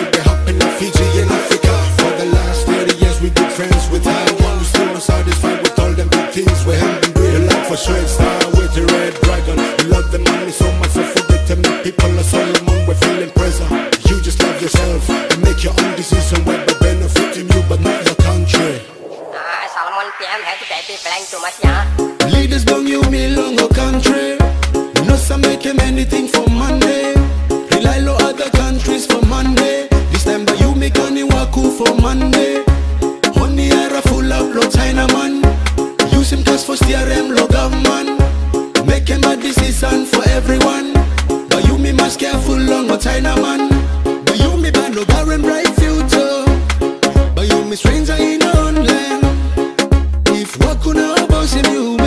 example. They happen in Fiji in Africa. For the last 30 years, we good friends with Taiwan. We still not satisfied with all them big things. We haven't been real like for straight star with the red dragon. We love the money so much, so forget to make people a Solomon. We're feeling pressure. You just love yourself and make your own decision. Whether benefiting you, but not your country. Ah, Solomon PM, head to baby, plan too much, yeah. Leaders bang you me long country. No some make him anything I'm a stranger in your own land If work could not boss you?